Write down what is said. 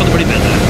बहुत बड़ी पहचान है